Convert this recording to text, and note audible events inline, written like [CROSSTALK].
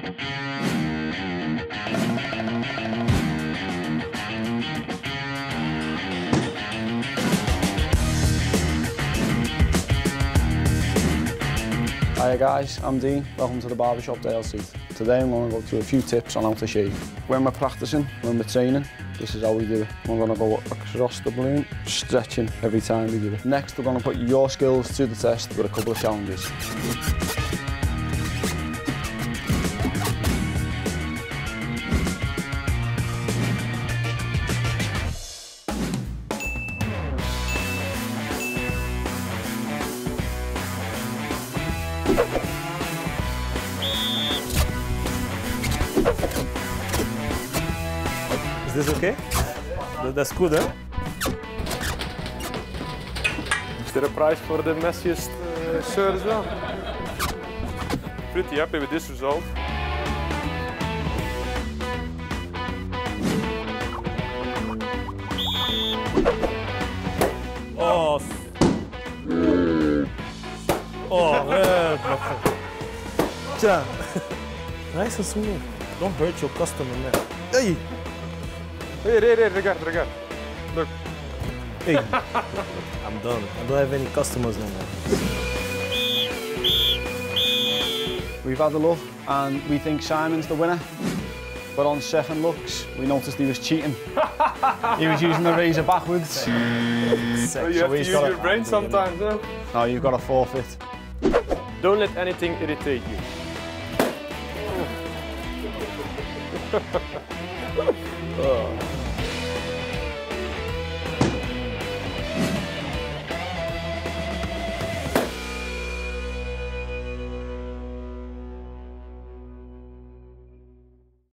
Hiya guys, I'm Dean. Welcome to the Barbershop Dale Seat. Today I'm going to go through a few tips on how to shave. When we're practicing, when we're training, this is how we do it. We're going to go across the balloon, stretching every time we do it. Next, we're going to put your skills to the test with a couple of challenges. Is this okay? That's good, huh? Is there a prize for the messiest uh, shirt as well? Pretty happy with this result. Oh. Oh, man. Tja. [LAUGHS] Nice and smooth. Don't hurt your customer, man. Hey. Hey, hey, hey, regard, regard. Look. Hey. [LAUGHS] I'm done. I don't have any customers no more. We've had a look and we think Simon's the winner. But on second looks, we noticed he was cheating. he was using the razor backwards. [LAUGHS] Well, you have to use your brain sometimes, huh? No, you've got a forfeit. Don't let anything irritate you. [LAUGHS] Oh.